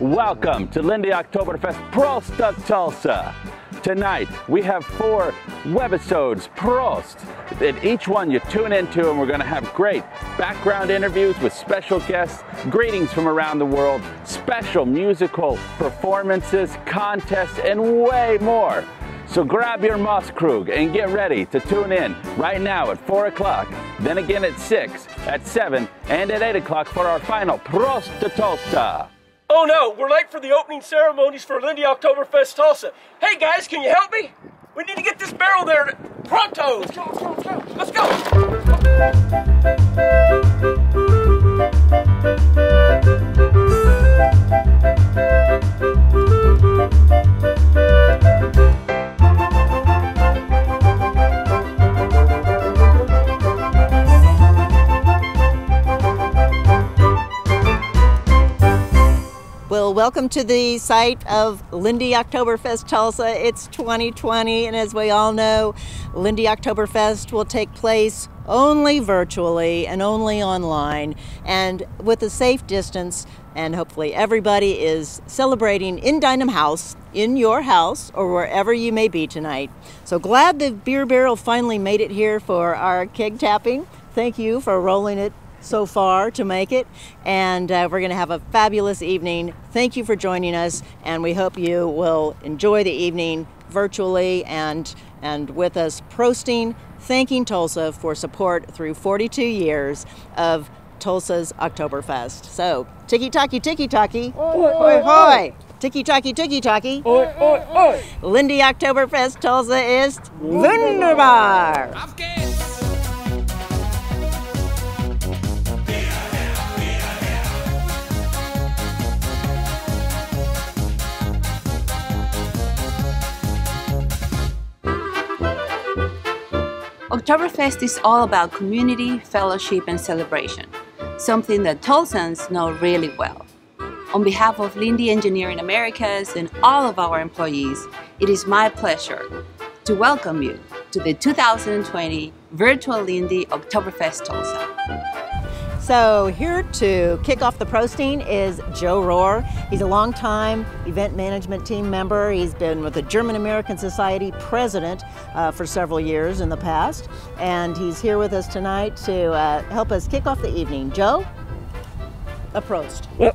Welcome to Linde Oktoberfest Prost Tulsa. Tonight we have four webisodes, Prost, that each one you tune into and we're going to have great background interviews with special guests, greetings from around the world, special musical performances, contests, and way more. So grab your Maßkrug and get ready to tune in right now at 4 o'clock, then again at 6, at 7, and at 8 o'clock for our final Prost to Tulsa. Oh no, we're late for the opening ceremonies for Linde Oktoberfest Tulsa. Hey guys, can you help me? We need to get this barrel there pronto. Let's go, let's go, let's go. Well, welcome to the site of Linde Oktoberfest Tulsa. It's 2020, and as we all know, Linde Oktoberfest will take place only virtually and only online and with a safe distance. And hopefully, everybody is celebrating in Dynam House, in your house, or wherever you may be tonight. So glad the beer barrel finally made it here for our keg tapping. Thank you for rolling it so far to make it. And uh, we're going to have a fabulous evening. Thank you for joining us, and we hope you will enjoy the evening virtually and, and with us prosting, thanking Tulsa for support through 42 years of Tulsa's Oktoberfest. So, tiki taki tiki taki, hoi hoi hoi. Tiki taki tiki taki. Oi, oi, oi. Linde Oktoberfest Tulsa ist wunderbar. Oktoberfest is all about community, fellowship, and celebration, something that Tulsans know really well. On behalf of Linde Engineering Americas and all of our employees, it is my pleasure to welcome you to the 2020 Virtual Linde Oktoberfest Tulsa. So here to kick off the prosting is Joe Rohr. He's a longtime event management team member. He's been with the German American Society president uh, for several years in the past, and he's here with us tonight to uh, help us kick off the evening. Joe, a prost. Well,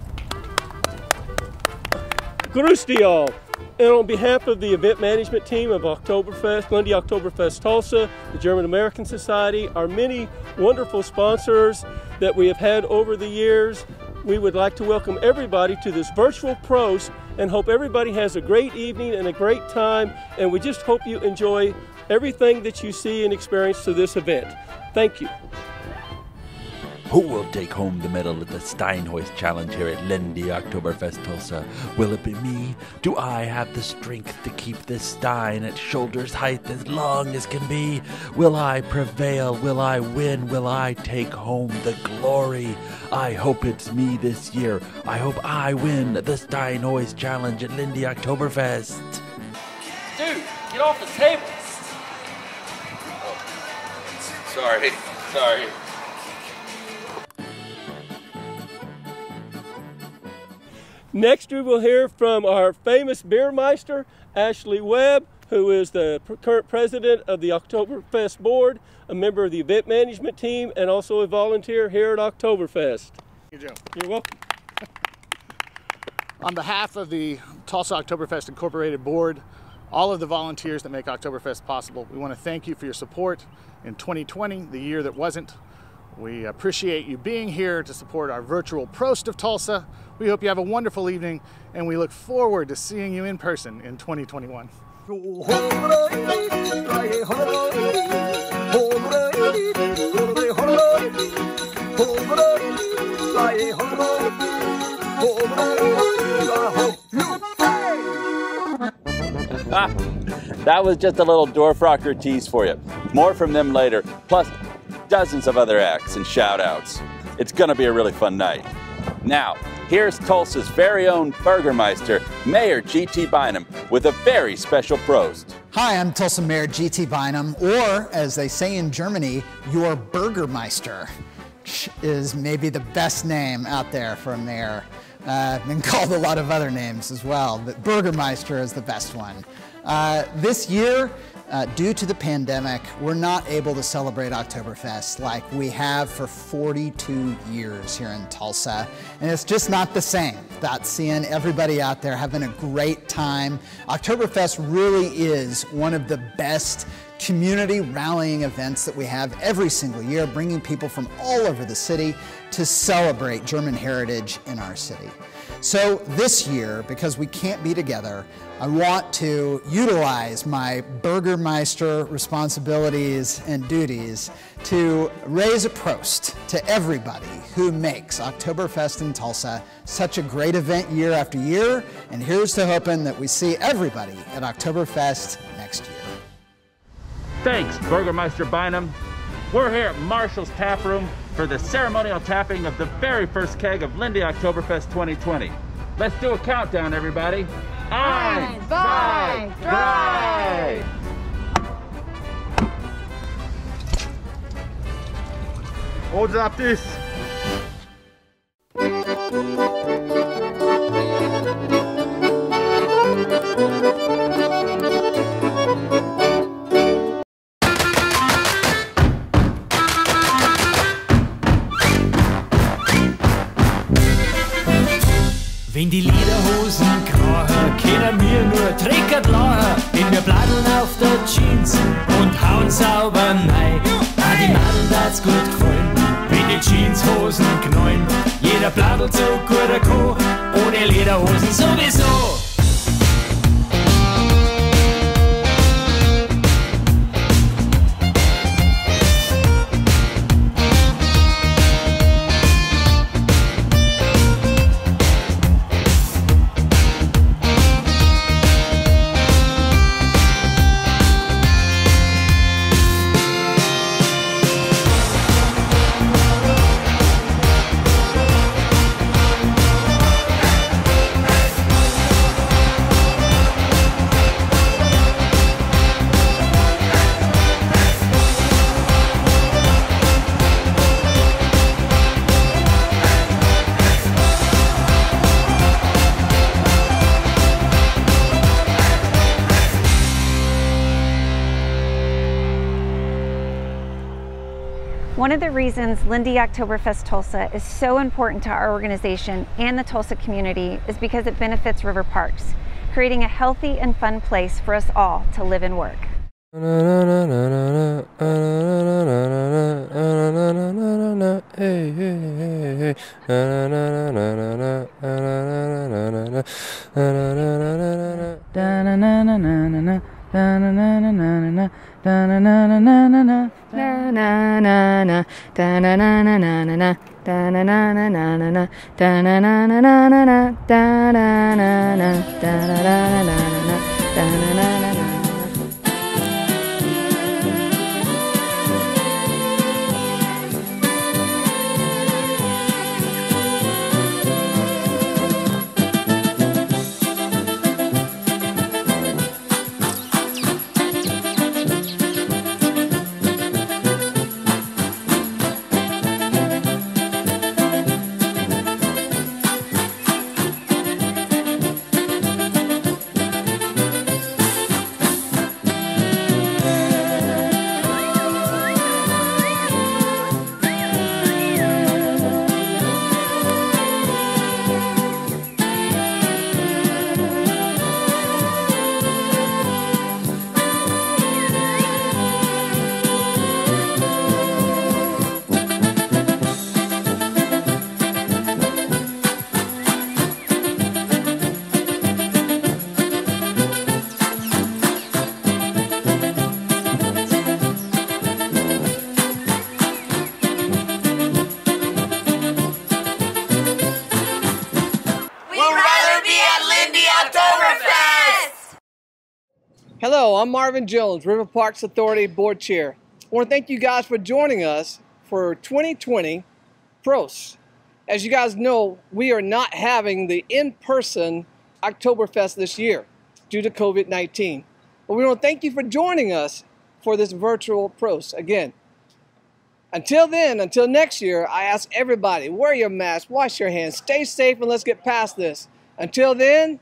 grüß all. And on behalf of the event management team of Oktoberfest, Linde Oktoberfest Tulsa, the German American Society, our many wonderful sponsors that we have had over the years, we would like to welcome everybody to this virtual pros and hope everybody has a great evening and a great time. And we just hope you enjoy everything that you see and experience to this event. Thank you. Who will take home the medal at the Steinhoist Challenge here at Linde Oktoberfest Tulsa? Will it be me? Do I have the strength to keep this Stein at shoulder's height as long as can be? Will I prevail? Will I win? Will I take home the glory? I hope it's me this year. I hope I win the Steinhoist Challenge at Linde Oktoberfest. Dude, get off the table. Sorry, sorry. Next, we will hear from our famous beermeister, Ashley Webb, who is the current president of the Oktoberfest board, a member of the event management team, and also a volunteer here at Oktoberfest. Thank you, Joe. You're welcome. On behalf of the Tulsa Oktoberfest Incorporated Board, all of the volunteers that make Oktoberfest possible, we want to thank you for your support in 2020, the year that wasn't. We appreciate you being here to support our virtual Prost of Tulsa. We hope you have a wonderful evening, and we look forward to seeing you in person in 2021. Ah, that was just a little Dorfrocker tease for you. More from them later, plus dozens of other acts and shout outs. It's gonna be a really fun night. Now, here's Tulsa's very own Burgermeister, Mayor G.T. Bynum, with a very special prost. Hi, I'm Tulsa Mayor GT Bynum, or as they say in Germany, your Burgermeister is maybe the best name out there for a mayor. Uh, been called a lot of other names as well, but Burgermeister is the best one. Uh, this year, uh, due to the pandemic, we're not able to celebrate Oktoberfest like we have for 42 years here in Tulsa. And it's just not the same. That's seeing everybody out there having a great time. Oktoberfest really is one of the best community rallying events that we have every single year, bringing people from all over the city to celebrate German heritage in our city. So this year, because we can't be together, I want to utilize my Burgermeister responsibilities and duties to raise a Prost to everybody who makes Oktoberfest in Tulsa such a great event year after year. And here's to hoping that we see everybody at Oktoberfest next year. Thanks, Burgermeister Bynum. We're here at Marshall's Tap Room for the ceremonial tapping of the very first keg of Linde Oktoberfest 2020. Let's do a countdown, everybody. Eins, zwei, drei! Holds up this. Wenn die Lederhosen krachen, können wir nur Treckert lachen, denn wir bladdeln auf der Jeans und hauen sauber rein. Ah, die Madeln hat's gut gefallen, wenn die Jeanshosen knallen. Jeder bladdelt so gut kann, ohne Lederhosen sowieso. One of the reasons Linde Oktoberfest Tulsa is so important to our organization and the Tulsa community is because it benefits River Parks, creating a healthy and fun place for us all to live and work. Hello, I'm Marvin Jones, River Parks Authority Board Chair. I want to thank you guys for joining us for 2020 Pros. As you guys know, we are not having the in-person Oktoberfest this year due to COVID-19. But we want to thank you for joining us for this virtual Pros. Again, Until then, until next year, I ask everybody, wear your mask, wash your hands, stay safe, and let's get past this. Until then,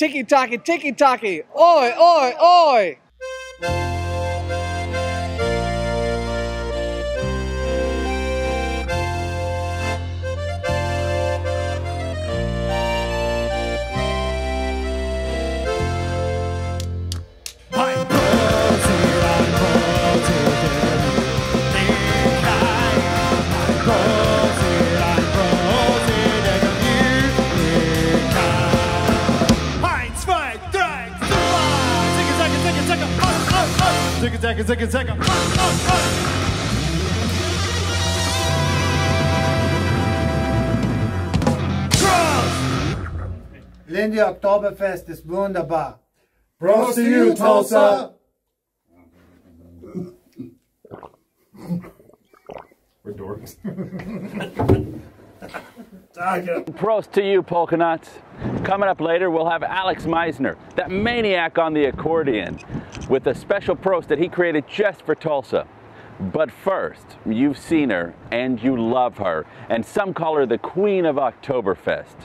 tiki taki, tiki taki, oi, oi, oi! Zicka, zacka, zicka, zacka. Oh, oh, oh. Linde Oktoberfest ist wunderbar. Prost to you, Tulsa! We're dorks. Prost to you, Polkanauts. Coming up later, we'll have Alex Meixner, that maniac on the accordion, with a special prost that he created just for Tulsa. But first, you've seen her and you love her, and some call her the Queen of Oktoberfest.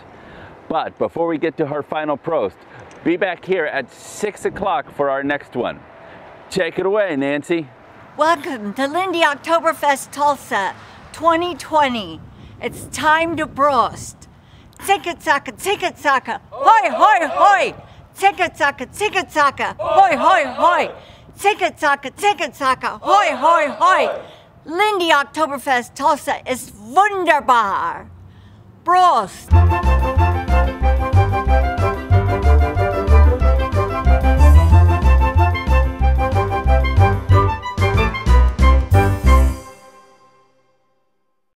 But before we get to her final prost, be back here at 6 o'clock for our next one. Take it away, Nancy. Welcome to Linde Oktoberfest Tulsa 2020. It's time to prost. Ticket saka, hoi, hoi, hoi. Ticket saka, hoi, hoi, hoi. Ticket saka, hoi, hoi, hoi. Linde Oktoberfest Tulsa ist wunderbar. Prost.